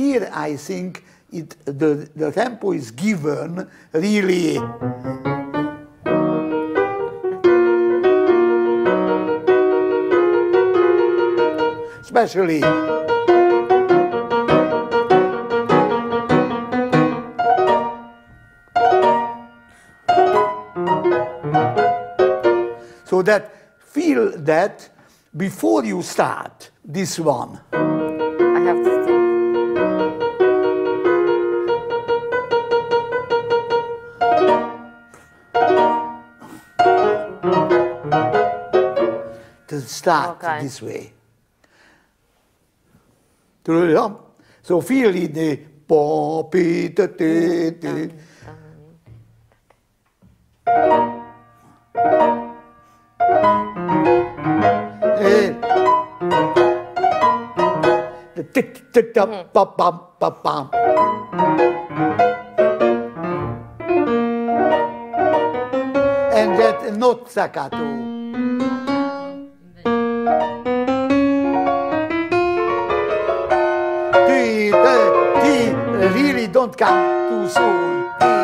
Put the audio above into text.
here I think it, the, the tempo is given really especially so that feel that before you start this one to start Okay. this way. So feel it the po pi ta ti mm, ti. Mm, mm, eh. The tit tit ta pa not staccato. Ti, ti, ti really don't come too soon.